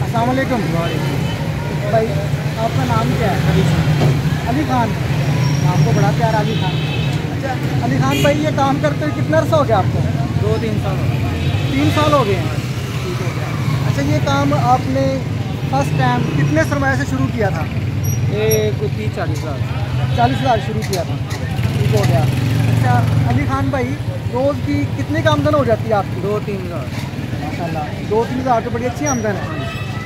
السلام علیکم۔ بھائی، آپ کا نام کیا ہے؟ علی خان۔ آپ کو بڑا پیار علی خان۔ علی خان بھائی یہ کام کرتے ہوئے کتنا عرصہ ہو گیا آپ کو؟ دو تین سال تین سال ہو گئے ہیں۔ ٹھیک ہو گیا اچھا یہ کام آپ نے فرسٹ ٹائم کتنے سرمایہ سے شروع کیا تھا؟ یہ کوئی تیس چالیس ہزار۔ چالیس ہزار شروع کیا تھا۔ ٹھیک ہو گیا۔ اچھا علی خان بھائی روز کی کتنے کا آمدن ہو جاتی ہے آپ کی؟ دو تین ہزار۔ ماشاء اللہ دو تین ہزار تو بڑی اچھی آمدن ہے۔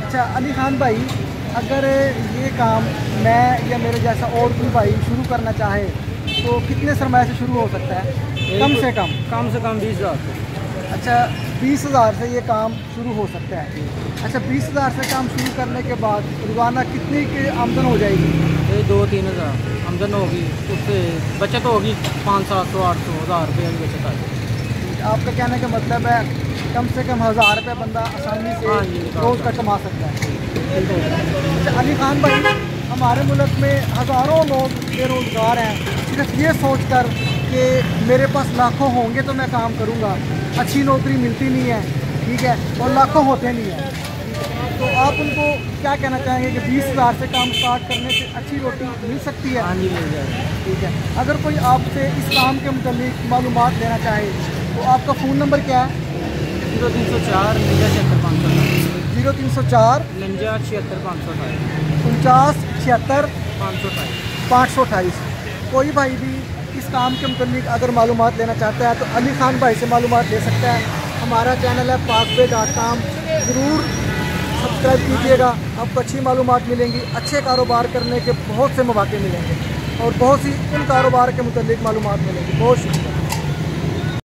اچھا علی خان بھائی اگر یہ کام میں یا میرے جیسا اور کوئی بھائی شروع کرنا چاہے تو کتنے سرمایہ سے شروع ہو سکتا ہے؟ کم سے کم۔ کم سے کم بیس ہزار اچھا بیس ہزار سے یہ کام شروع ہو سکتا ہے۔ اچھا بیس ہزار سے کام شروع کرنے کے بعد روزانہ کتنی کی آمدن ہو جائے گی؟ دو تین ہزار۔ آمدن ہوگی اس سے بچت ہوگی پانچ سات سو آٹھ سو ہزار روپے کی بچت آئے آپ کا کہنے کا مطلب ہے کم سے کم ہزار روپے بندہ آسانی ہاں جی، سے روز کا کما سکتا ہے۔ اچھا علی خان بھائی ہمارے ملک میں ہزاروں لوگ بے روزگار ہیں۔ صرف یہ سوچ کر کہ میرے پاس لاکھوں ہوں گے تو میں کام کروں گا۔ اچھی نوکری ملتی نہیں ہے ٹھیک ہے اور لاکھوں ہوتے نہیں ہیں۔ تو آپ ان کو کیا کہنا چاہیں گے کہ بیس ہزار سے کام اسٹارٹ کرنے سے اچھی روٹی مل سکتی ہے؟ ہاں جی مل جائے۔ ٹھیک ہے۔ اگر کوئی آپ سے اس کام کے متعلق معلومات لینا چاہے تو آپ کا فون نمبر کیا ہے؟ زیرو تین سو چار ننجا چھہتر پانچ سو زیرو تین سو چار ننجا چھہتر پانچ سو اٹھائیس انچاس چھہتر پانچ سو اٹھائیس پانچ سو اٹھائیس۔ کوئی بھائی بھی اس کام کے متعلق اگر معلومات لینا چاہتا ہے تو علی خان بھائی سے معلومات لے سکتا ہے۔ ہمارا چینل ہے پاک پے ڈاٹ کام ضرور سبسکرائب کیجیے گا۔ آپ کو اچھی معلومات ملیں گی۔ اچھے کاروبار کرنے کے بہت سے مواقع ملیں گے اور بہت سی ان کاروبار کے متعلق معلومات ملیں گی۔ بہت شکریہ۔